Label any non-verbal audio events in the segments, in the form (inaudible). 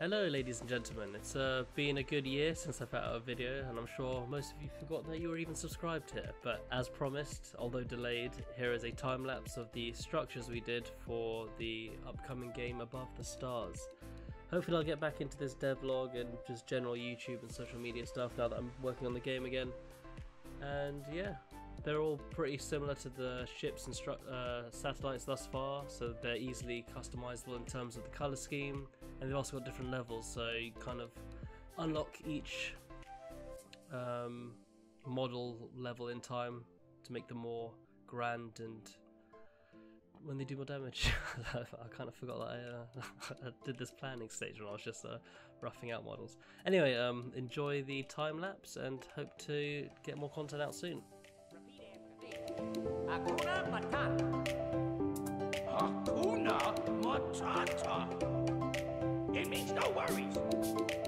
Hello ladies and gentlemen, it's uh, been a good year since I put out a video and I'm sure most of you forgot that you were even subscribed here, but as promised, although delayed, here is a time lapse of the structures we did for the upcoming game Above the Stars. Hopefully I'll get back into this devlog and just general YouTube and social media stuff now that I'm working on the game again. And yeah, they're all pretty similar to the ships and uh, satellites thus far, so they're easily customizable in terms of the color scheme, and they've also got different levels, so you kind of unlock each um, model level in time to make them more grand and when they do more damage. (laughs) I kind of forgot that I, uh, (laughs) I, did this planning stage when I was just uh, roughing out models. Anyway, um, enjoy the time lapse and hope to get more content out soon. Hakuna Matata. Hakuna Matata. It means no worries.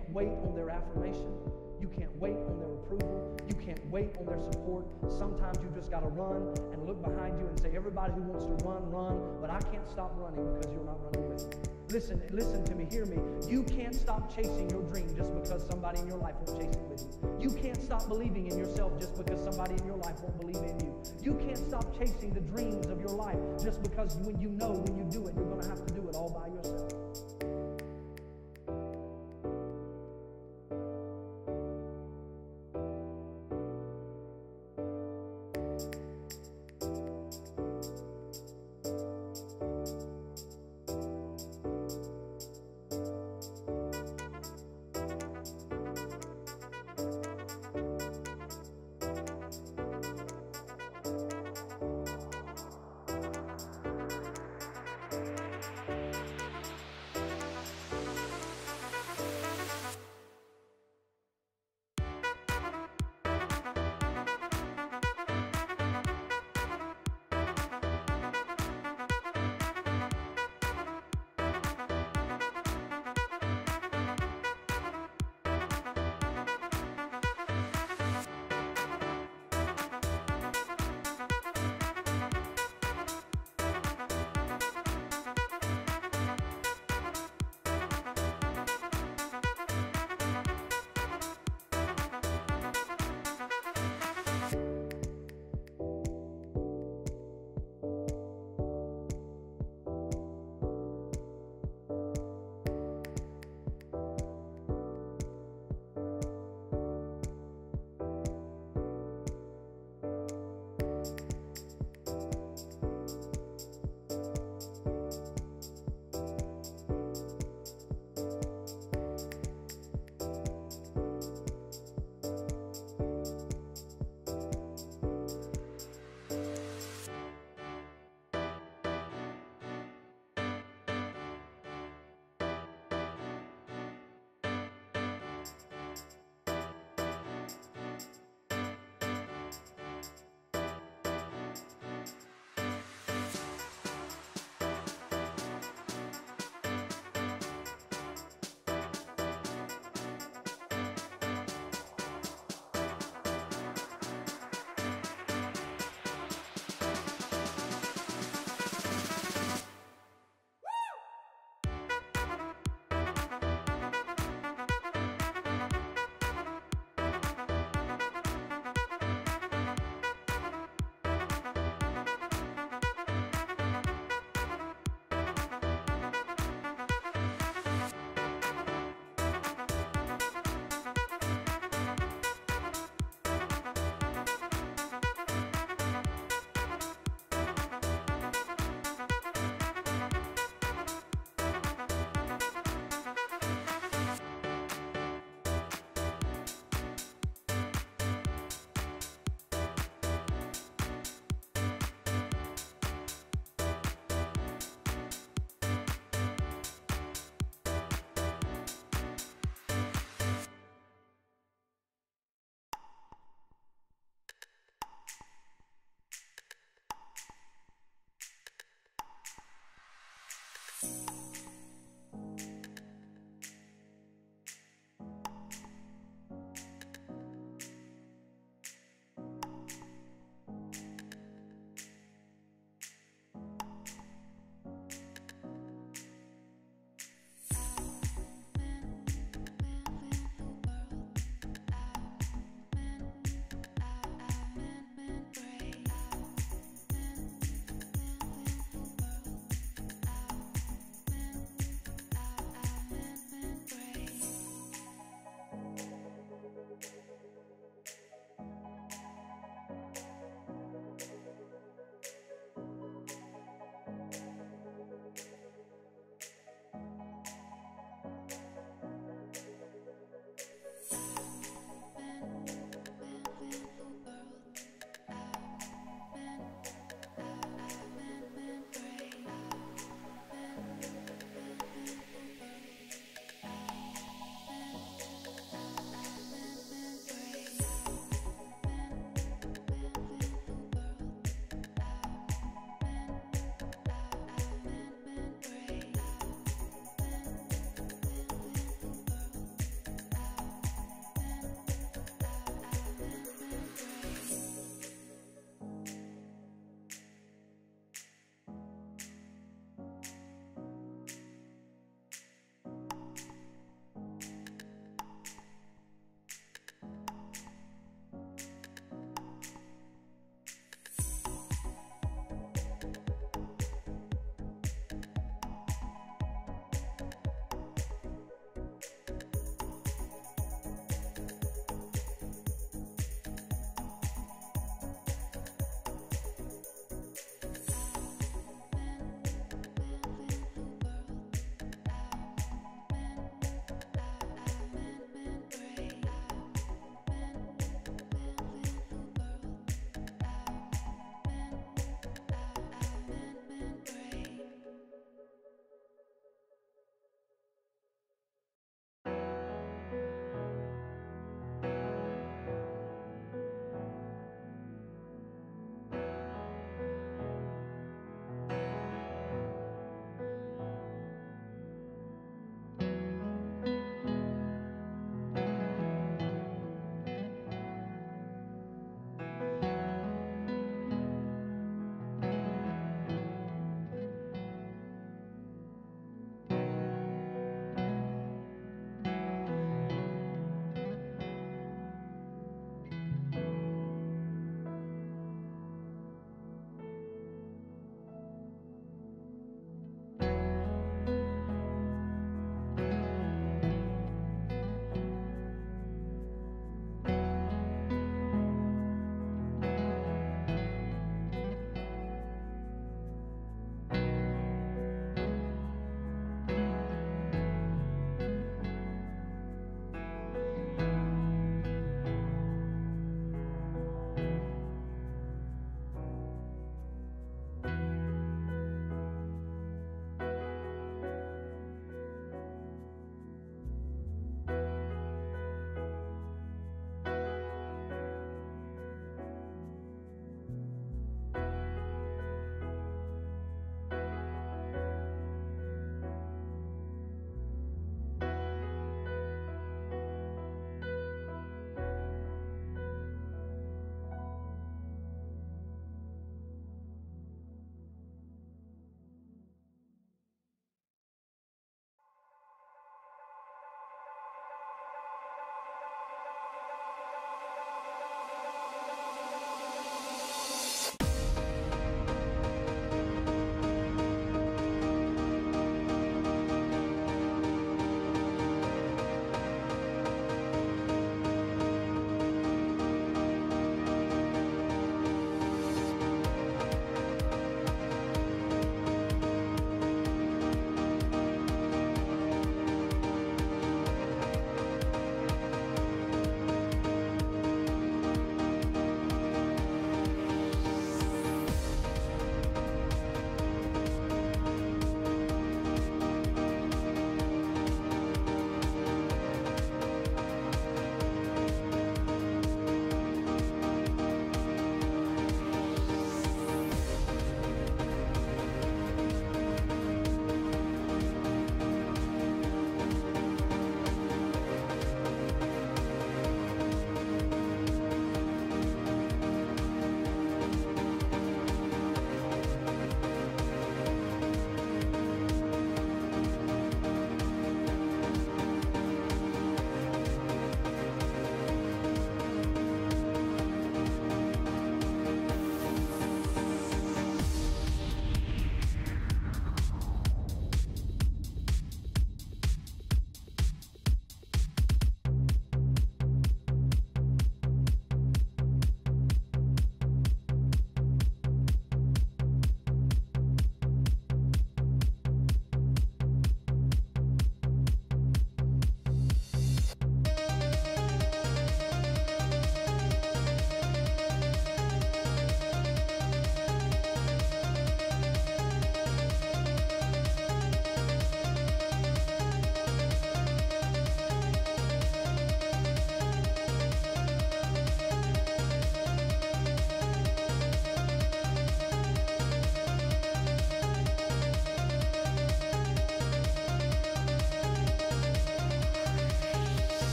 Can't wait on their affirmation. You can't wait on their approval. You can't wait on their support. Sometimes you just got to run and look behind you and say, everybody who wants to run, run, but I can't stop running because you're not running with me. Listen, listen to me, hear me. You can't stop chasing your dream just because somebody in your life won't chase it with you. You can't stop believing in yourself just because somebody in your life won't believe in you. You can't stop chasing the dreams of your life just because when you know when you do it, you're going to have to